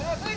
어?